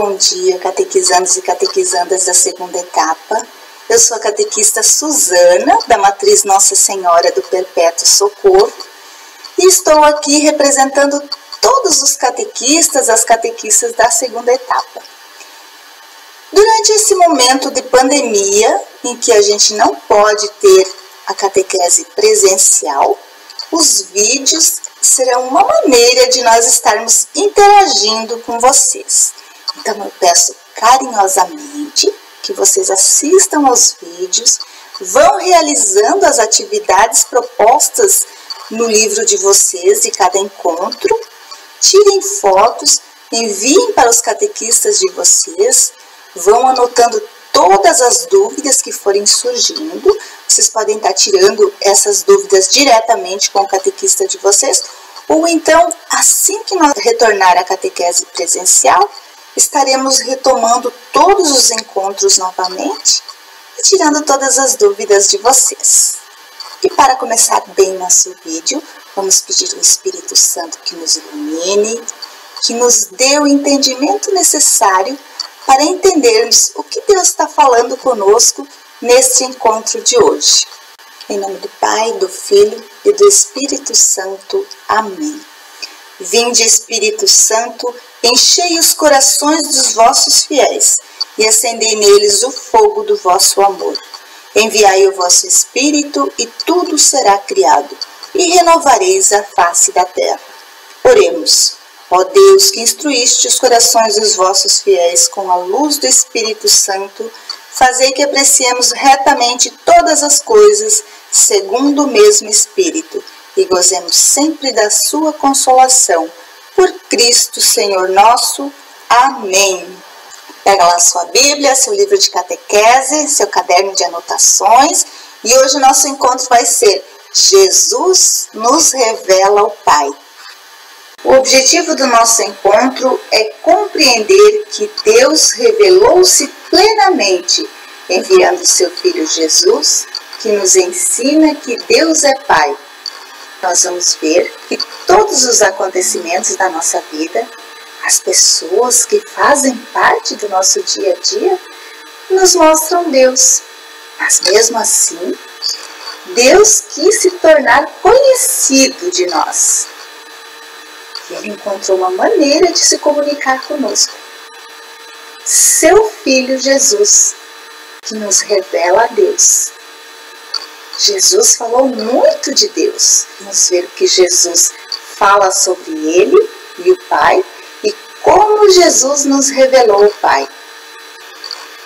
Bom dia, catequizandos e catequizandas da segunda etapa. Eu sou a catequista Suzana, da Matriz Nossa Senhora do Perpétuo Socorro, e estou aqui representando todos os catequistas, as catequistas da segunda etapa. Durante esse momento de pandemia, em que a gente não pode ter a catequese presencial, os vídeos serão uma maneira de nós estarmos interagindo com vocês. Então eu peço carinhosamente que vocês assistam aos vídeos, vão realizando as atividades propostas no livro de vocês de cada encontro, tirem fotos, enviem para os catequistas de vocês, vão anotando todas as dúvidas que forem surgindo. Vocês podem estar tirando essas dúvidas diretamente com o catequista de vocês, ou então, assim que nós retornar à catequese presencial, estaremos retomando todos os encontros novamente e tirando todas as dúvidas de vocês. E para começar bem nosso vídeo, vamos pedir ao Espírito Santo que nos ilumine, que nos dê o entendimento necessário para entendermos o que Deus está falando conosco neste encontro de hoje. Em nome do Pai, do Filho e do Espírito Santo. Amém. Vinde, Espírito Santo, enchei os corações dos vossos fiéis e acendei neles o fogo do vosso amor. Enviai o vosso Espírito e tudo será criado, e renovareis a face da terra. Oremos. Ó Deus, que instruíste os corações dos vossos fiéis com a luz do Espírito Santo, fazei que apreciemos retamente todas as coisas segundo o mesmo Espírito e gozemos sempre da sua consolação. Por Cristo, Senhor nosso. Amém. Pega lá sua Bíblia, seu livro de catequese, seu caderno de anotações e hoje o nosso encontro vai ser Jesus nos revela o Pai. O objetivo do nosso encontro é compreender que Deus revelou-se plenamente, enviando seu Filho Jesus, que nos ensina que Deus é Pai. Nós vamos ver que todos os acontecimentos da nossa vida, as pessoas que fazem parte do nosso dia a dia, nos mostram Deus. Mas mesmo assim, Deus quis se tornar conhecido de nós ele encontrou uma maneira de se comunicar conosco. Seu Filho Jesus, que nos revela a Deus. Jesus falou muito de Deus. Vamos ver o que Jesus fala sobre ele e o Pai e como Jesus nos revelou o Pai.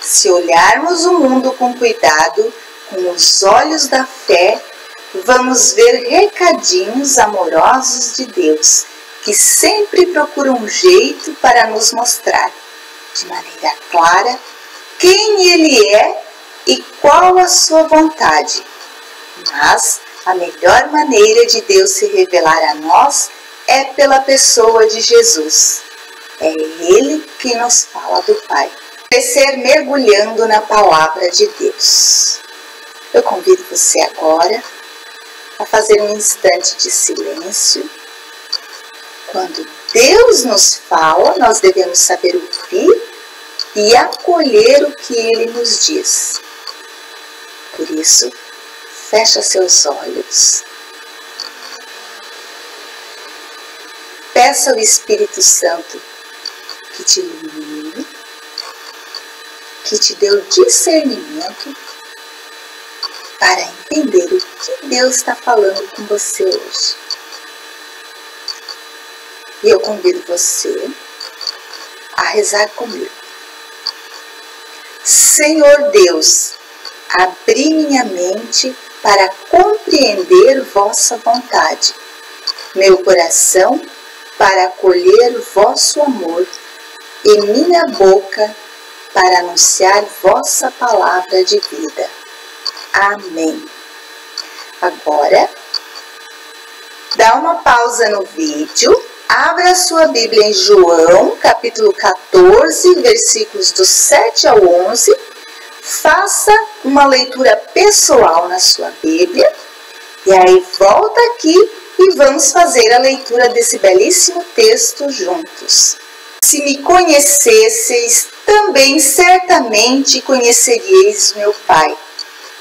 Se olharmos o mundo com cuidado, com os olhos da fé, vamos ver recadinhos amorosos de Deus que sempre procura um jeito para nos mostrar, de maneira clara, quem Ele é e qual a sua vontade. Mas a melhor maneira de Deus se revelar a nós é pela pessoa de Jesus. É Ele que nos fala do Pai. Crescer mergulhando na palavra de Deus. Eu convido você agora a fazer um instante de silêncio quando Deus nos fala, nós devemos saber ouvir e acolher o que Ele nos diz. Por isso, fecha seus olhos. Peça ao Espírito Santo que te ilumine, que te dê o discernimento para entender o que Deus está falando com você hoje. E eu convido você a rezar comigo. Senhor Deus, abri minha mente para compreender vossa vontade, meu coração para acolher vosso amor e minha boca para anunciar vossa palavra de vida. Amém. Agora, dá uma pausa no vídeo Abra sua Bíblia em João, capítulo 14, versículos do 7 ao 11. Faça uma leitura pessoal na sua Bíblia. E aí volta aqui e vamos fazer a leitura desse belíssimo texto juntos. se me conhecesseis, também certamente conheceríeis meu Pai.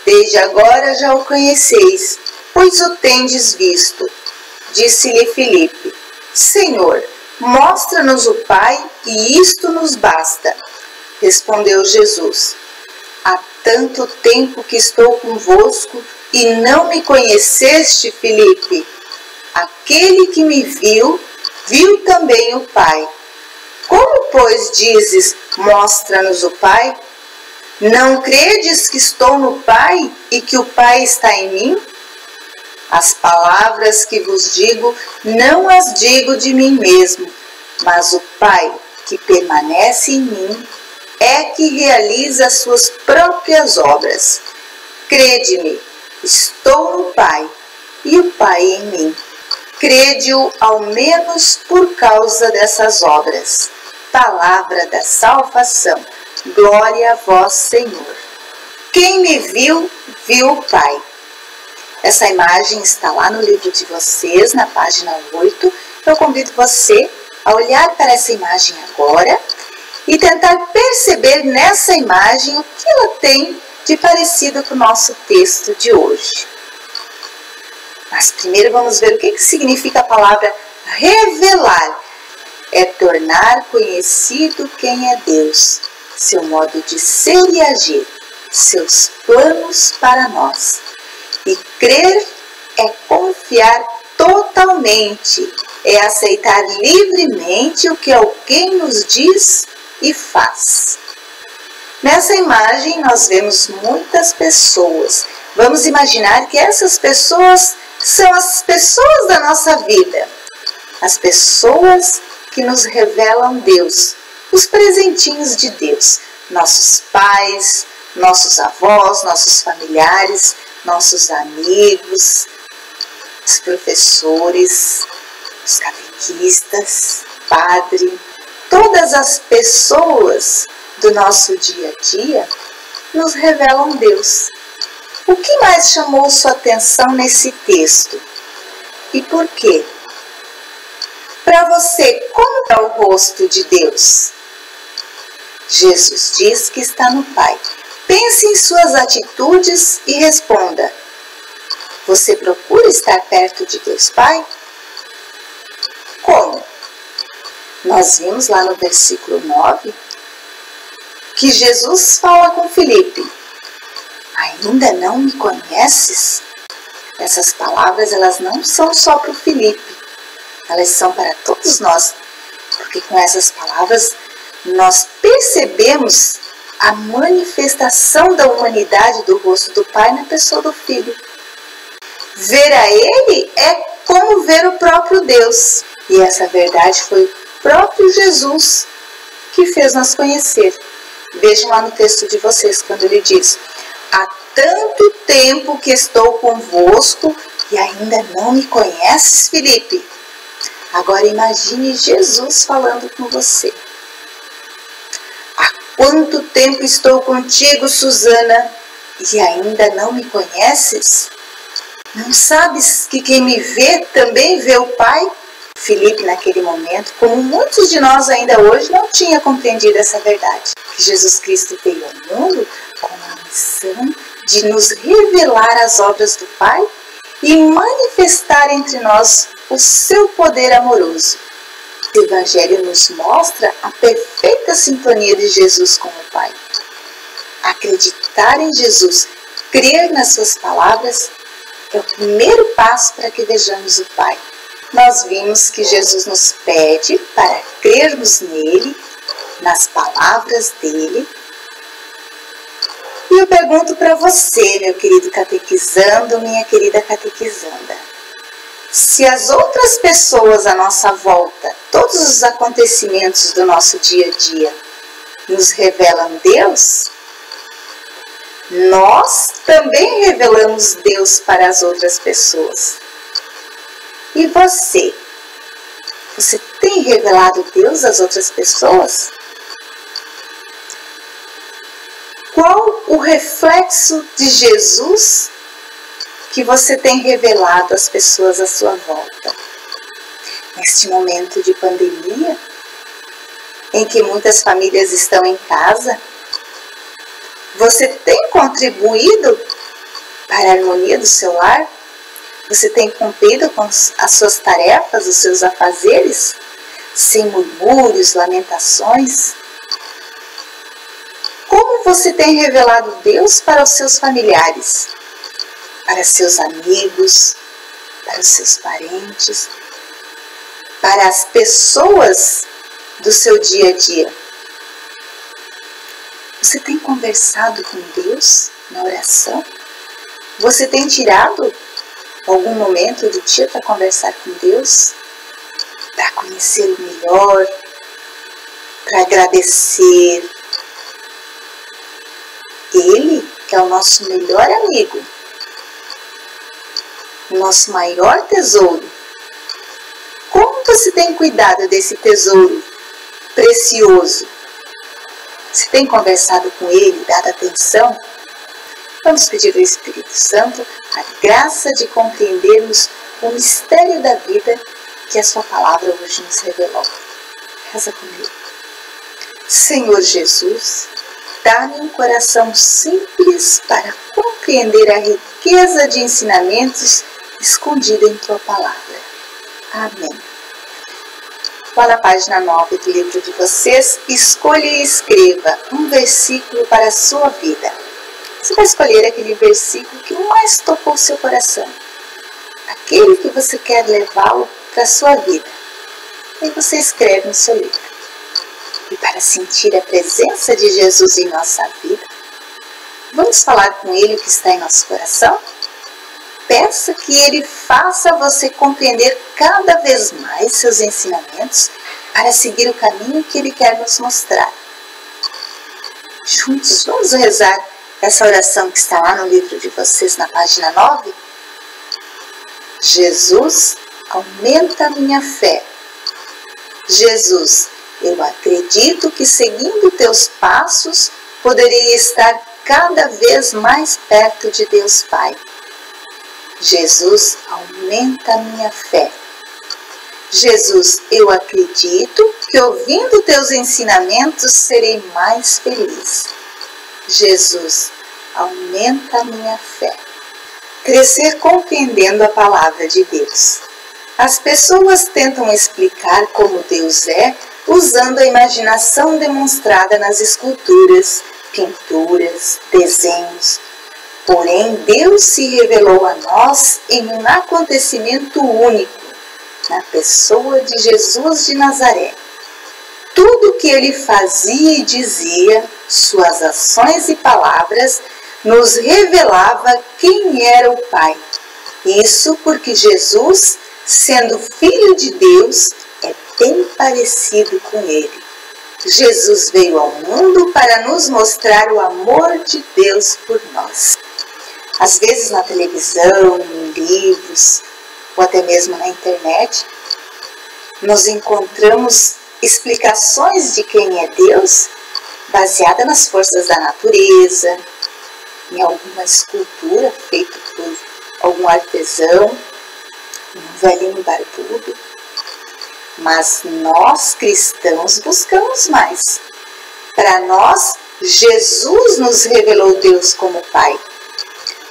Desde agora já o conheceis, pois o tendes visto. Disse-lhe Filipe: Senhor, mostra-nos o Pai, e isto nos basta. Respondeu Jesus: Há tanto tempo que estou convosco e não me conheceste, Filipe. Aquele que me viu, viu também o Pai. Como, pois, dizes, mostra-nos o Pai? Não credes que estou no Pai e que o Pai está em mim? As palavras que vos digo, não as digo de mim mesmo, mas o Pai que permanece em mim é que realiza as suas próprias obras. Crede-me, estou no Pai e o Pai em mim. Crede-o ao menos por causa dessas obras. Palavra da salvação. Glória a vós, Senhor. Quem me viu, viu o Pai. Essa imagem está lá no livro de vocês, na página 8. Eu convido você a olhar para essa imagem agora e tentar perceber nessa imagem o que ela tem de parecido com o nosso texto de hoje. Mas primeiro vamos ver o que, significa a palavra revelar. É tornar conhecido quem é Deus, seu modo de ser e agir, seus planos para nós. E crer é confiar totalmente, é aceitar livremente o que alguém nos diz e faz. Nessa imagem nós vemos muitas pessoas. Vamos imaginar que essas pessoas são as pessoas da nossa vida, as pessoas que nos revelam Deus, os presentinhos de Deus, nossos pais, nossos avós, nossos familiares, nossos amigos, os professores, os catequistas, padre, todas as pessoas do nosso dia a dia nos revelam Deus. O que mais chamou sua atenção nesse texto? E por quê? Para você, como está o rosto de Deus? Jesus diz que está no Pai. Pense em suas atitudes e responda: Você procura estar perto de Deus Pai? Como? Nós vimos lá no versículo 9 que Jesus fala com Felipe ainda não me conheces? Essas palavras elas não são só para o Felipe, elas são para todos nós, porque com essas palavras nós percebemos a manifestação da humanidade do rosto do Pai na pessoa do Filho. Ver a Ele é como ver o próprio Deus, e essa verdade foi próprio Jesus que fez nós conhecer. Vejam lá no texto de vocês, quando ele diz: Há tanto tempo que estou convosco e ainda não me conheces, Felipe? Agora imagine Jesus falando com você. Há quanto tempo estou contigo, Susana, e ainda não me conheces? Não sabes que quem me vê também vê o Pai? Felipe, naquele momento, como muitos de nós ainda hoje, não tinha compreendido essa verdade. Jesus Cristo veio ao mundo com a missão de nos revelar as obras do Pai e manifestar entre nós o seu poder amoroso. O Evangelho nos mostra a perfeita sintonia de Jesus com o Pai. Acreditar em Jesus, crer nas suas palavras, é o primeiro passo para que vejamos o Pai. Nós vimos que Jesus nos pede para crermos nele, nas palavras dele e eu pergunto para você, meu querido catequizando, minha querida catequizanda. Se as outras pessoas à nossa volta, todos os acontecimentos do nosso dia a dia, nos revelam Deus, nós também revelamos Deus para as outras pessoas. E você? Você tem revelado Deus às outras pessoas? Qual o reflexo de Jesus que você tem revelado às pessoas à sua volta? Neste momento de pandemia, em que muitas famílias estão em casa? Você tem contribuído para a harmonia do seu lar? Você tem cumprido com as suas tarefas, os seus afazeres, sem murmúrios, lamentações? Como você tem revelado Deus para os seus familiares, para seus amigos, para os seus parentes, para as pessoas do seu dia a dia? Você tem conversado com Deus na oração? Você tem tirado algum momento do dia para conversar com Deus? Para conhecê-lo melhor? Para agradecer? Ele, é o nosso melhor amigo, nosso maior tesouro. Como você tem cuidado desse tesouro precioso? Você tem conversado com ele, dado atenção? Vamos pedir ao Espírito Santo a graça de compreendermos o mistério da vida que a Sua palavra hoje nos revelou. Reza comigo. Senhor Jesus, dá-me um coração simples para compreender a riqueza de ensinamentos escondida em Tua palavra. Amém. Lá na página 9 do livro de vocês, escolha e escreva um versículo para a sua vida. Você vai escolher aquele versículo que mais tocou o seu coração, aquele que você quer levá-lo para a sua vida. E você escreve no seu livro. E para sentir a presença de Jesus em nossa vida, vamos falar com Ele o que está em nosso coração? Peça que Ele faça você compreender cada vez mais seus ensinamentos para seguir o caminho que Ele quer nos mostrar. Juntos, vamos rezar essa oração que está lá no livro de vocês, na página 9? Jesus, aumenta a minha fé. Jesus, eu acredito que seguindo teus passos poderei estar cada vez mais perto de Deus Pai. Jesus, aumenta a minha fé. Jesus, eu acredito que ouvindo teus ensinamentos serei mais feliz. Jesus, aumenta a minha fé. Crescer compreendendo a palavra de Deus. As pessoas tentam explicar como Deus é usando a imaginação demonstrada nas esculturas, pinturas, desenhos. Porém, Deus se revelou a nós em um acontecimento único, na pessoa de Jesus de Nazaré. Tudo o que ele fazia e dizia suas ações e palavras nos revelava quem era o Pai. Isso porque Jesus, sendo Filho de Deus, é bem parecido com Ele. Jesus veio ao mundo para nos mostrar o amor de Deus por nós. Às vezes na televisão, em livros ou até mesmo na internet, nos encontramos explicações de quem é Deus baseada nas forças da natureza, em alguma escultura feita por algum artesão, um velhinho barbudo. Mas nós cristãos buscamos mais. Para nós, Jesus nos revelou Deus como Pai.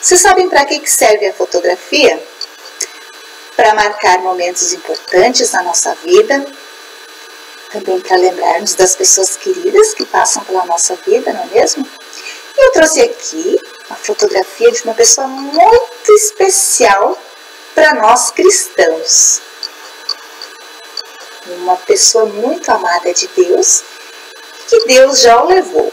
Vocês sabem para que serve a fotografia? Para marcar momentos importantes na nossa vida, também para lembrarmos das pessoas queridas que passam pela nossa vida, não é mesmo? E eu trouxe aqui uma fotografia de uma pessoa muito especial para nós cristãos. Uma pessoa muito amada de Deus, que Deus já o levou.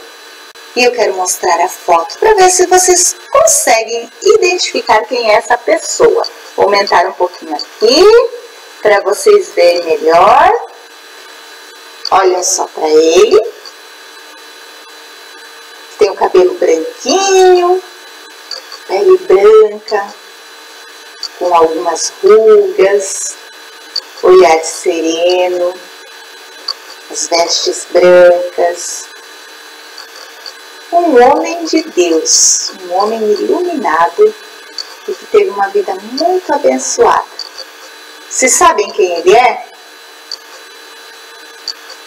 E eu quero mostrar a foto para ver se vocês conseguem identificar quem é essa pessoa. Vou aumentar um pouquinho aqui para vocês verem melhor. Olha só para ele. Tem o cabelo branquinho, pele branca, com algumas rugas, olhar sereno, as vestes brancas. Um homem de Deus, um homem iluminado e que teve uma vida muito abençoada. Vocês sabem quem ele é?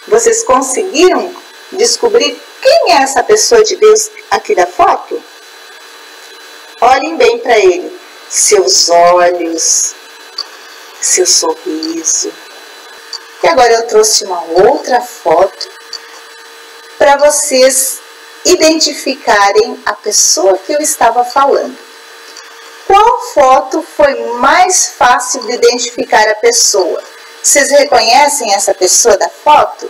Vocês conseguiram descobrir quem é essa pessoa de Deus aqui da foto? Olhem bem para ele. Seus olhos, seu sorriso. E agora eu trouxe uma outra foto para vocês identificarem a pessoa que eu estava falando. Qual foto foi mais fácil de identificar a pessoa? Vocês reconhecem essa pessoa da foto?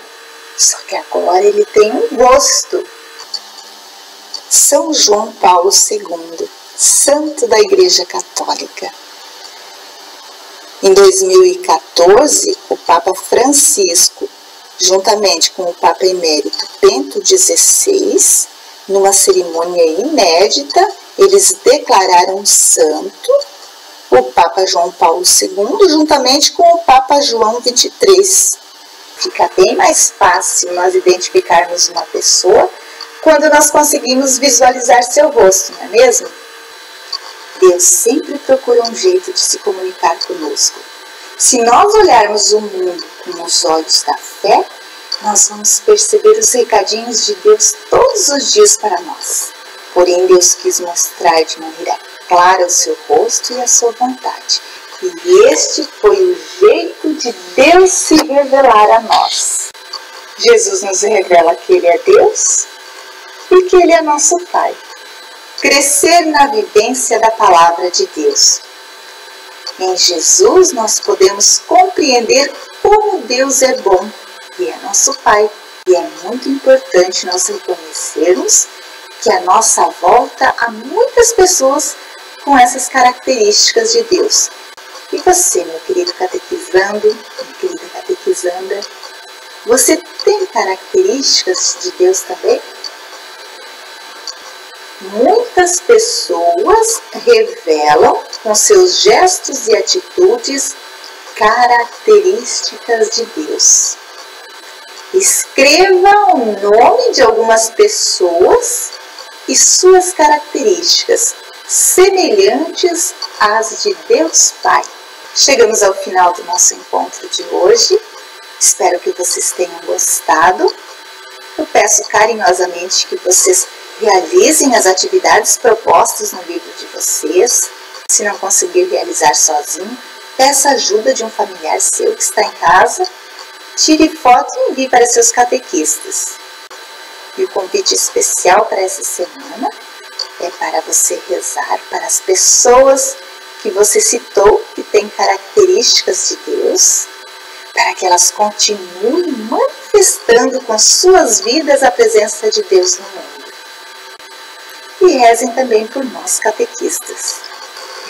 Só que agora ele tem um rosto. São João Paulo II, santo da Igreja Católica. Em 2014, o Papa Francisco, juntamente com o Papa Emérito Bento XVI, numa cerimônia inédita, eles declararam santo o Papa João Paulo II, juntamente com o Papa João XXIII. Fica bem mais fácil nós identificarmos uma pessoa quando nós conseguimos visualizar seu rosto, não é mesmo? Deus sempre procura um jeito de se comunicar conosco. Se nós olharmos o mundo com os olhos da fé, nós vamos perceber os recadinhos de Deus todos os dias para nós. Porém, Deus quis mostrar de maneira clara o seu rosto e a sua vontade. E este foi o jeito de Deus se revelar a nós. Jesus nos revela que Ele é Deus e que Ele é nosso Pai. Crescer na vivência da palavra de Deus. Em Jesus nós podemos compreender como Deus é bom e é nosso Pai. E é muito importante nós reconhecermos que à nossa volta há muitas pessoas com essas características de Deus. E você, meu querido catequizando, minha querida catequizanda, você tem características de Deus também? Muitas pessoas revelam com seus gestos e atitudes características de Deus. Escreva o nome de algumas pessoas e suas características, semelhantes às de Deus Pai. Chegamos ao final do nosso encontro de hoje. Espero que vocês tenham gostado. Eu peço carinhosamente que vocês realizem as atividades propostas no livro de vocês. Se não conseguir realizar sozinho, peça ajuda de um familiar seu que está em casa. Tire foto e envie para seus catequistas. E o convite especial para essa semana é para você rezar para as pessoas que você citou que têm características de Deus, para que elas continuem manifestando com suas vidas a presença de Deus no mundo. E rezem também por nós catequistas.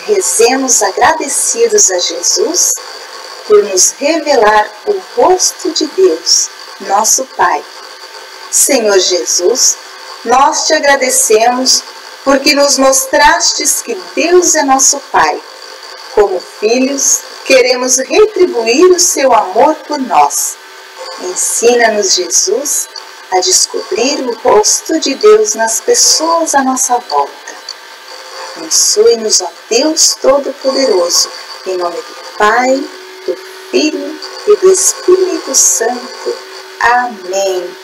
Rezemos agradecidos a Jesus por nos revelar o rosto de Deus, nosso Pai Senhor Jesus, nós te agradecemos porque nos mostrastes que Deus é nosso Pai. Como filhos, queremos retribuir o seu amor por nós. Ensina-nos, Jesus, a descobrir o rosto de Deus nas pessoas à nossa volta. Abençoe-nos, ó Deus Todo-Poderoso, em nome do Pai, do Filho e do Espírito Santo. Amém.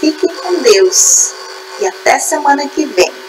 Fique com Deus e até semana que vem.